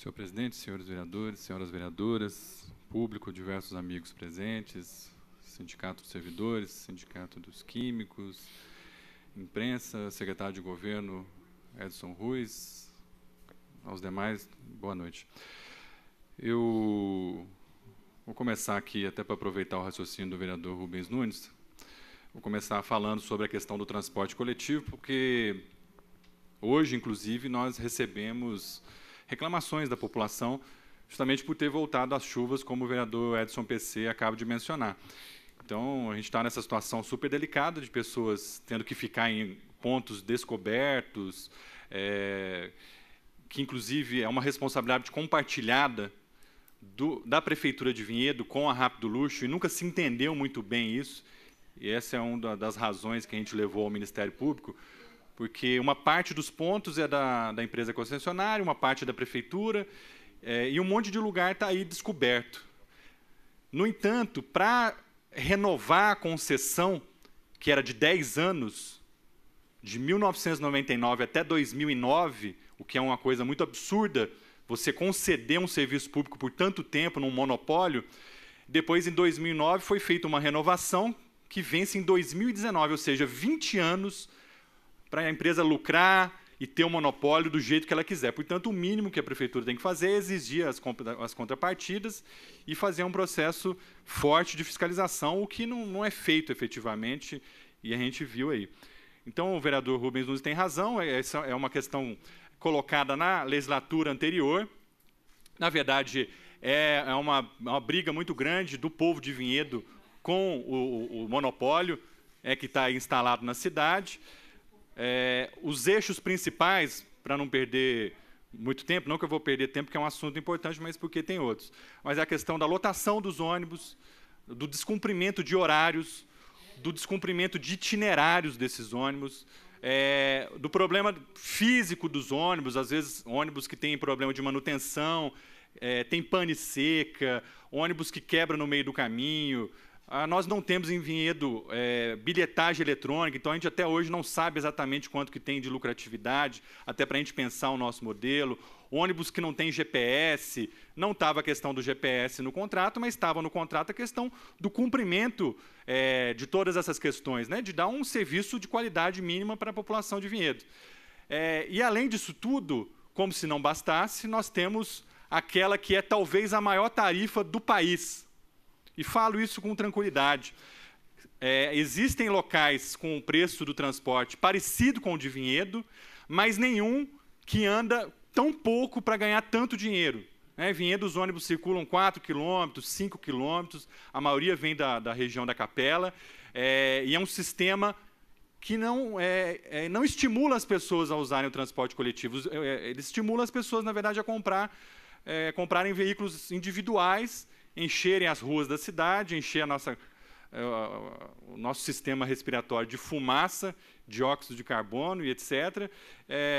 Senhor presidente, senhores vereadores, senhoras vereadoras, público, diversos amigos presentes, sindicato dos servidores, sindicato dos químicos, imprensa, secretário de governo Edson Ruiz, aos demais, boa noite. Eu vou começar aqui, até para aproveitar o raciocínio do vereador Rubens Nunes, vou começar falando sobre a questão do transporte coletivo, porque hoje, inclusive, nós recebemos reclamações da população justamente por ter voltado às chuvas, como o vereador Edson PC acaba de mencionar. Então, a gente está nessa situação super delicada de pessoas tendo que ficar em pontos descobertos, é, que inclusive é uma responsabilidade compartilhada do, da Prefeitura de Vinhedo com a Rápido Luxo, e nunca se entendeu muito bem isso, e essa é uma das razões que a gente levou ao Ministério Público, porque uma parte dos pontos é da, da empresa concessionária, uma parte é da Prefeitura, é, e um monte de lugar está aí descoberto. No entanto, para renovar a concessão, que era de 10 anos, de 1999 até 2009, o que é uma coisa muito absurda, você conceder um serviço público por tanto tempo num monopólio. Depois, em 2009, foi feita uma renovação que vence em 2019, ou seja, 20 anos para a empresa lucrar e ter o um monopólio do jeito que ela quiser. Portanto, o mínimo que a prefeitura tem que fazer é exigir as, as contrapartidas e fazer um processo forte de fiscalização, o que não, não é feito efetivamente, e a gente viu aí. Então, o vereador Rubens Nunes tem razão, essa é uma questão colocada na legislatura anterior. Na verdade, é, é uma, uma briga muito grande do povo de Vinhedo com o, o monopólio é, que está instalado na cidade. É, os eixos principais, para não perder muito tempo, não que eu vou perder tempo, porque é um assunto importante, mas porque tem outros. Mas é a questão da lotação dos ônibus, do descumprimento de horários, do descumprimento de itinerários desses ônibus, é, do problema físico dos ônibus, às vezes ônibus que têm problema de manutenção, é, tem pane seca, ônibus que quebra no meio do caminho. Ah, nós não temos em Vinhedo é, bilhetagem eletrônica, então a gente até hoje não sabe exatamente quanto que tem de lucratividade, até para a gente pensar o nosso modelo ônibus que não tem GPS, não estava a questão do GPS no contrato, mas estava no contrato a questão do cumprimento é, de todas essas questões, né, de dar um serviço de qualidade mínima para a população de Vinhedo. É, e além disso tudo, como se não bastasse, nós temos aquela que é talvez a maior tarifa do país. E falo isso com tranquilidade. É, existem locais com o preço do transporte parecido com o de Vinhedo, mas nenhum que anda tão pouco para ganhar tanto dinheiro. Né? Vinhedo, os ônibus circulam 4 quilômetros, 5 quilômetros, a maioria vem da, da região da Capela, é, e é um sistema que não, é, é, não estimula as pessoas a usarem o transporte coletivo. É, é, ele estimula as pessoas, na verdade, a comprar, é, comprarem veículos individuais, encherem as ruas da cidade, encher nossa, o nosso sistema respiratório de fumaça, dióxido de carbono e etc.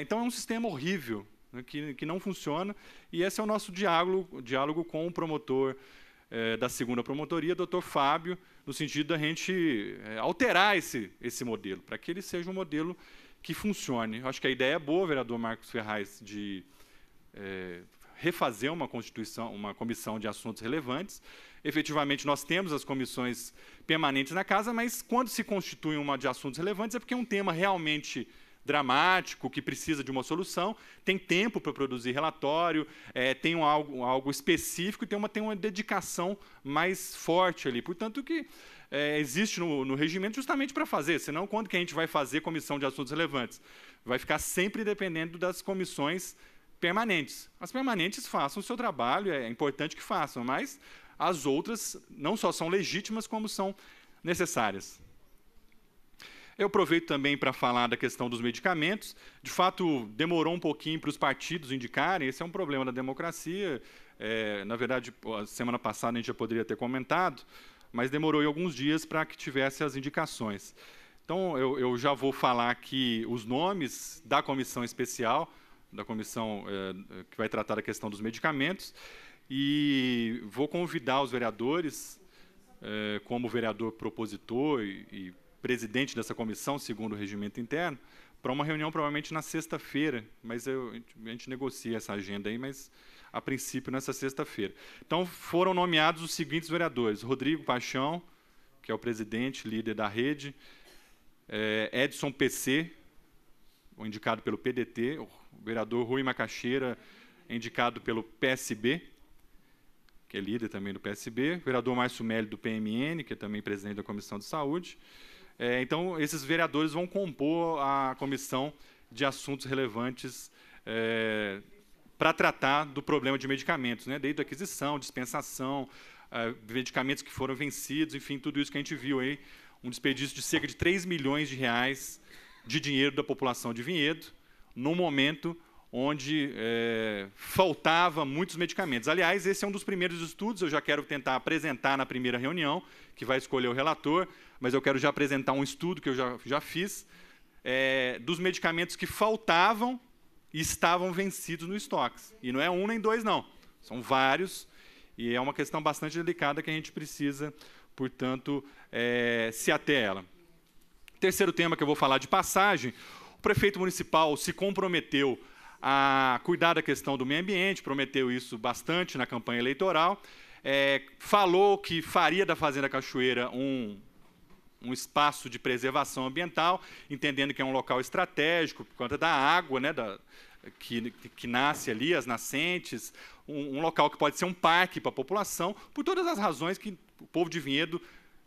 então é um sistema horrível, né, que, que não funciona. E esse é o nosso diálogo, diálogo com o promotor é, da segunda promotoria, doutor Fábio, no sentido da gente é, alterar esse, esse modelo, para que ele seja um modelo que funcione. Acho que a ideia é boa, vereador Marcos Ferraz, de é, refazer uma constituição, uma comissão de assuntos relevantes. Efetivamente, nós temos as comissões permanentes na casa, mas quando se constitui uma de assuntos relevantes é porque é um tema realmente dramático, que precisa de uma solução, tem tempo para produzir relatório, é, tem um algo, algo específico e tem uma, tem uma dedicação mais forte ali. Portanto, que é, existe no, no, regimento justamente para fazer, senão quando que a gente vai fazer comissão de assuntos relevantes? Vai ficar sempre dependendo das comissões permanentes. As permanentes façam o seu trabalho, é importante que façam, mas as outras não só são legítimas, como são necessárias. Eu aproveito também para falar da questão dos medicamentos. De fato, demorou um pouquinho para os partidos indicarem, esse é um problema da democracia. É, na verdade, semana passada a gente já poderia ter comentado, mas demorou alguns dias para que tivesse as indicações. Então, eu, eu, já vou falar aqui os nomes da comissão especial, da comissão é, que vai tratar da questão dos medicamentos, e vou convidar os vereadores, é, como vereador propositor e, e presidente dessa comissão, segundo o regimento interno, para uma reunião provavelmente na sexta-feira, mas eu, a gente negocia essa agenda aí, mas a princípio nessa sexta-feira. Então foram nomeados os seguintes vereadores: Rodrigo Paixão, que é o presidente, líder da rede, é, Edson PC, indicado pelo PDT, o vereador Rui Macaxeira, indicado pelo PSB, que é líder também do PSB, o vereador Márcio Melli do PMN, que é também presidente da Comissão de Saúde, é, então, esses vereadores vão compor a comissão de assuntos relevantes é, para tratar do problema de medicamentos, né, desde aquisição, dispensação, é, medicamentos que foram vencidos, enfim, tudo isso que a gente viu aí, um desperdício de cerca de 3 milhões de reais de dinheiro da população de Vinhedo, num momento onde é, faltava muitos medicamentos. Aliás, esse é um dos primeiros estudos, eu já quero tentar apresentar na primeira reunião, que vai escolher o relator, mas eu quero já apresentar um estudo que eu já, já fiz, é, dos medicamentos que faltavam e estavam vencidos no estoque. E não é um nem dois, não. São vários, e é uma questão bastante delicada que a gente precisa, portanto, é, se ater ela. Terceiro tema que eu vou falar de passagem, o prefeito municipal se comprometeu a cuidar da questão do meio ambiente, prometeu isso bastante na campanha eleitoral, é, falou que faria da Fazenda Cachoeira um, um espaço de preservação ambiental, entendendo que é um local estratégico por conta da água, né, da, que, que nasce ali, as nascentes, um, um local que pode ser um parque para a população, por todas as razões que o povo de Vinhedo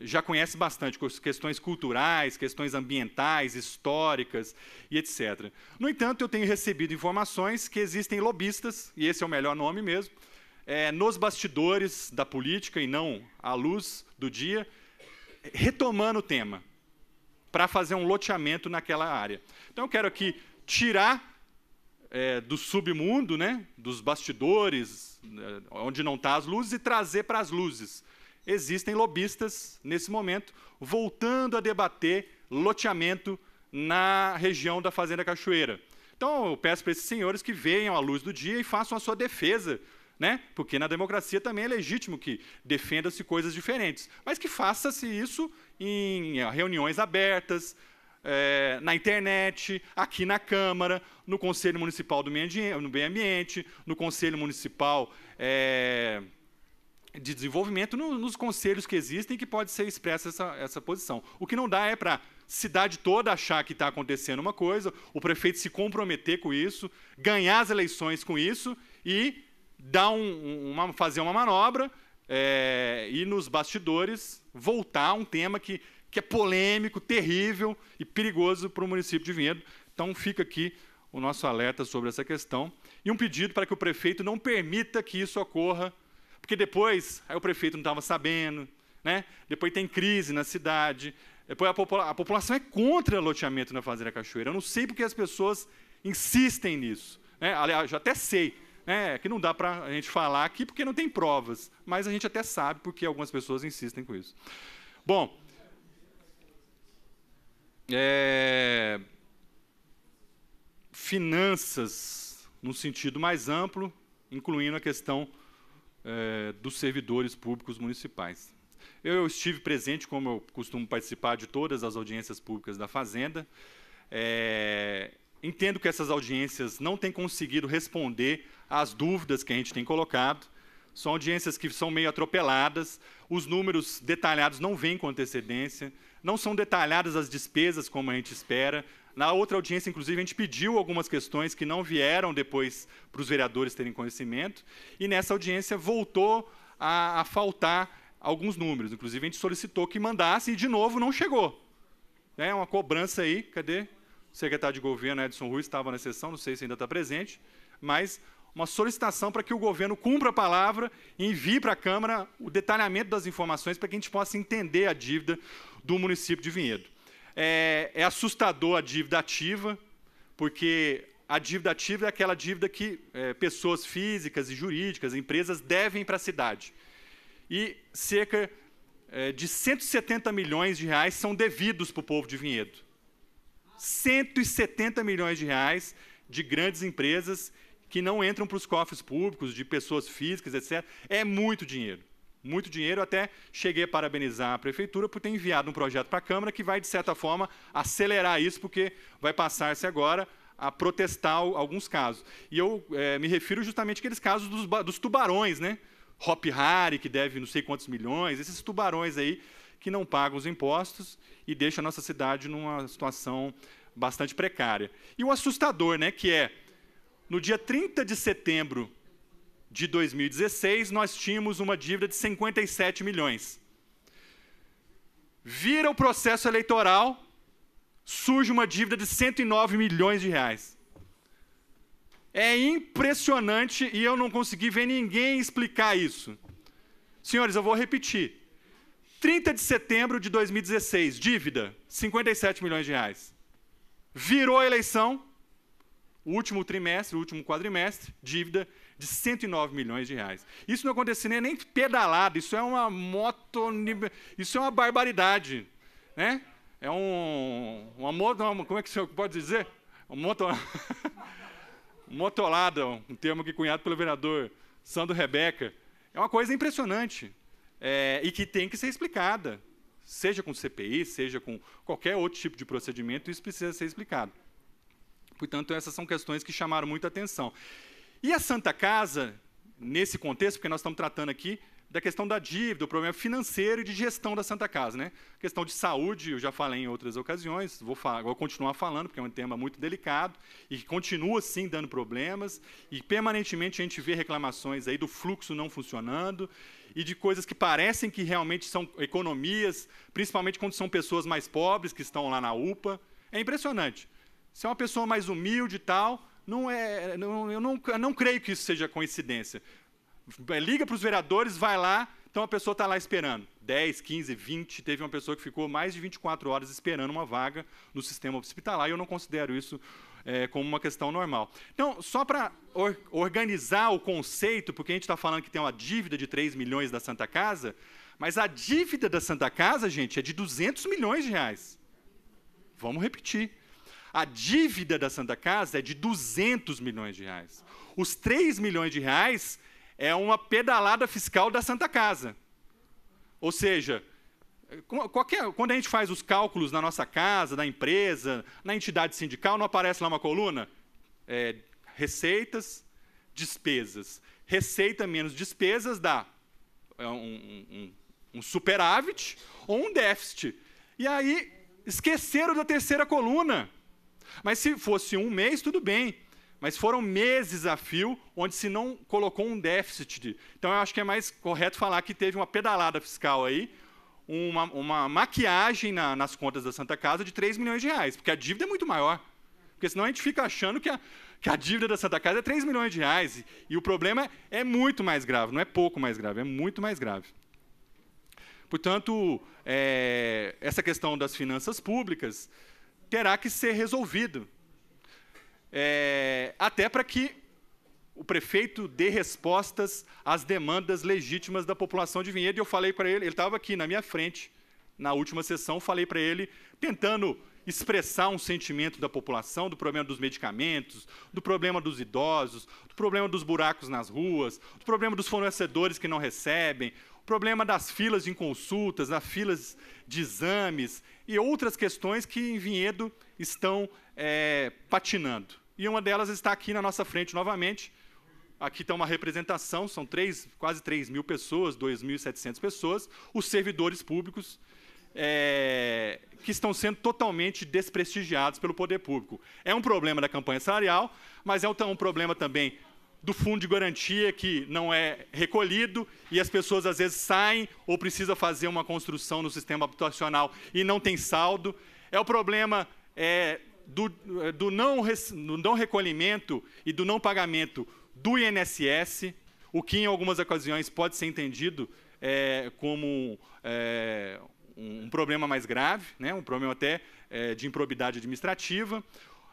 já conhece bastante, questões culturais, questões ambientais, históricas e etc. No entanto, eu tenho recebido informações que existem lobistas, e esse é o melhor nome mesmo, é, nos bastidores da política e não à luz do dia, retomando o tema, para fazer um loteamento naquela área. Então, eu quero aqui tirar é, do submundo, né, dos bastidores, é, onde não estão tá as luzes, e trazer para as luzes existem lobistas, nesse momento, voltando a debater loteamento na região da Fazenda Cachoeira. Então, eu peço para esses senhores que venham à luz do dia e façam a sua defesa, né? porque na democracia também é legítimo que defenda-se coisas diferentes, mas que faça-se isso em reuniões abertas, é, na internet, aqui na Câmara, no Conselho Municipal do Meio Ambiente, no Conselho Municipal. É, de desenvolvimento no, nos conselhos que existem que pode ser expressa essa, essa posição. O que não dá é para cidade toda achar que está acontecendo uma coisa, o prefeito se comprometer com isso, ganhar as eleições com isso e dar um, uma, fazer uma manobra é, e nos bastidores voltar a um tema que, que é polêmico, terrível e perigoso para o município de Vinhedo. Então fica aqui o nosso alerta sobre essa questão e um pedido para que o prefeito não permita que isso ocorra porque depois, aí o prefeito não estava sabendo, né? depois tem crise na cidade, depois a, popula a população é contra o loteamento na Fazenda Cachoeira. Eu não sei porque as pessoas insistem nisso. Né? Aliás, eu até sei, né? que não dá para a gente falar aqui porque não tem provas, mas a gente até sabe porque algumas pessoas insistem com isso. Bom, é, finanças no sentido mais amplo, incluindo a questão é, dos servidores públicos municipais. Eu estive presente, como eu costumo participar de todas as audiências públicas da Fazenda. É, entendo que essas audiências não têm conseguido responder às dúvidas que a gente tem colocado. São audiências que são meio atropeladas, os números detalhados não vêm com antecedência, não são detalhadas as despesas como a gente espera, na outra audiência, inclusive, a gente pediu algumas questões que não vieram depois para os vereadores terem conhecimento, e nessa audiência voltou a, a faltar alguns números. Inclusive, a gente solicitou que mandasse e, de novo, não chegou. É uma cobrança aí, cadê? O secretário de governo, Edson Ruiz, estava na sessão, não sei se ainda está presente, mas uma solicitação para que o governo cumpra a palavra e envie para a Câmara o detalhamento das informações para que a gente possa entender a dívida do município de Vinhedo. É, é assustador a dívida ativa, porque a dívida ativa é aquela dívida que é, pessoas físicas e jurídicas, empresas, devem para a cidade. E cerca é, de 170 milhões de reais são devidos para o povo de Vinhedo. 170 milhões de reais de grandes empresas que não entram para os cofres públicos, de pessoas físicas, etc. É muito dinheiro. Muito dinheiro. Até cheguei a parabenizar a prefeitura por ter enviado um projeto para a Câmara que vai, de certa forma, acelerar isso, porque vai passar-se agora a protestar alguns casos. E eu é, me refiro justamente àqueles casos dos, dos tubarões, né? Hop Harry, que deve não sei quantos milhões, esses tubarões aí que não pagam os impostos e deixam a nossa cidade numa situação bastante precária. E o assustador, né, que é, no dia 30 de setembro de 2016, nós tínhamos uma dívida de 57 milhões. Vira o processo eleitoral, surge uma dívida de 109 milhões de reais. É impressionante e eu não consegui ver ninguém explicar isso. Senhores, eu vou repetir. 30 de setembro de 2016, dívida, 57 milhões de reais. Virou a eleição, último trimestre, último quadrimestre, dívida de 109 milhões de reais. Isso não aconteceria nem pedalado, isso é uma moto, isso é uma barbaridade, né? é um, uma moto, como é que você pode dizer? Um moto, motolada, um termo que cunhado pelo vereador Sandro Rebeca. É uma coisa impressionante é, e que tem que ser explicada, seja com CPI, seja com qualquer outro tipo de procedimento, isso precisa ser explicado. Portanto, essas são questões que chamaram muita atenção. E a Santa Casa, nesse contexto, porque nós estamos tratando aqui da questão da dívida, do problema financeiro e de gestão da Santa Casa. Né? Questão de saúde, eu já falei em outras ocasiões, vou, vou, continuar falando, porque é um tema muito delicado e que continua, sim, dando problemas, e permanentemente a gente vê reclamações aí do fluxo não funcionando e de coisas que parecem que realmente são economias, principalmente quando são pessoas mais pobres que estão lá na UPA. É impressionante. Se é uma pessoa mais humilde e tal, não é, não, eu não, eu não creio que isso seja coincidência. Liga para os vereadores, vai lá, então a pessoa está lá esperando. 10, 15, 20. Teve uma pessoa que ficou mais de 24 horas esperando uma vaga no sistema hospitalar, e eu não considero isso é, como uma questão normal. Então, só para or organizar o conceito, porque a gente está falando que tem uma dívida de 3 milhões da Santa Casa, mas a dívida da Santa Casa, gente, é de 200 milhões de reais. Vamos repetir. A dívida da Santa Casa é de 200 milhões de reais. Os 3 milhões de reais é uma pedalada fiscal da Santa Casa. Ou seja, qualquer, quando a gente faz os cálculos na nossa casa, na empresa, na entidade sindical, não aparece lá uma coluna? É, receitas, despesas. Receita menos despesas dá é um, um, um superávit ou um déficit. E aí, esqueceram da terceira coluna. Mas se fosse um mês, tudo bem mas foram meses a fio onde se não colocou um déficit. De... Então, eu acho que é mais correto falar que teve uma pedalada fiscal aí, uma, uma maquiagem na, nas contas da Santa Casa de 3 milhões de reais, porque a dívida é muito maior. Porque senão a gente fica achando que a, que a dívida da Santa Casa é 3 milhões de reais. E, e o problema é, é, muito mais grave, não é pouco mais grave, é muito mais grave. Portanto, é, essa questão das finanças públicas terá que ser resolvido é, até para que o prefeito dê respostas às demandas legítimas da população de Vinhedo. E eu falei para ele, ele estava aqui na minha frente, na última sessão, falei para ele, tentando expressar um sentimento da população, do problema dos medicamentos, do problema dos idosos, do problema dos buracos nas ruas, do problema dos fornecedores que não recebem, problema das filas de consultas, das filas de exames e outras questões que em Vinhedo estão é, patinando e uma delas está aqui na nossa frente novamente. Aqui está uma representação, são três, quase 3 mil pessoas, 2.700 pessoas, os servidores públicos é, que estão sendo totalmente desprestigiados pelo poder público. É um problema da campanha salarial, mas é um, um problema também do fundo de garantia que não é recolhido e as pessoas às vezes saem ou precisam fazer uma construção no sistema habitacional e não tem saldo. É o problema é, do, eh, do, não, do não recolhimento e do não pagamento do INSS, o que em algumas ocasiões pode ser entendido é, como é, um problema mais grave, né, um problema até é, de improbidade administrativa.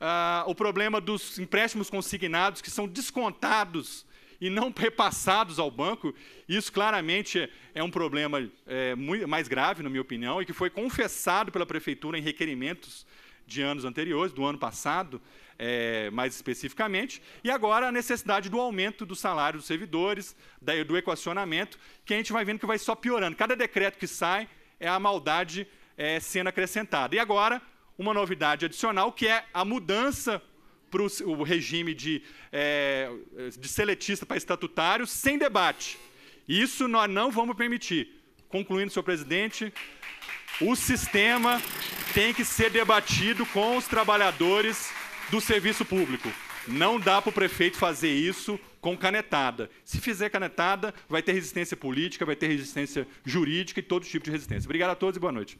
Ah, o problema dos empréstimos consignados que são descontados e não repassados ao banco, isso claramente é um problema é, muito mais grave, na minha opinião, e que foi confessado pela prefeitura em requerimentos de anos anteriores, do ano passado, é, mais especificamente, e agora a necessidade do aumento do salário dos servidores, da, do equacionamento, que a gente vai vendo que vai só piorando. Cada decreto que sai é a maldade é, sendo acrescentada. E agora, uma novidade adicional, que é a mudança para o regime de, é, de seletista para estatutário sem debate. Isso nós não vamos permitir. Concluindo, senhor presidente, o sistema tem que ser debatido com os trabalhadores do serviço público. Não dá para o prefeito fazer isso com canetada. Se fizer canetada, vai ter resistência política, vai ter resistência jurídica e todo tipo de resistência. Obrigado a todos e boa noite.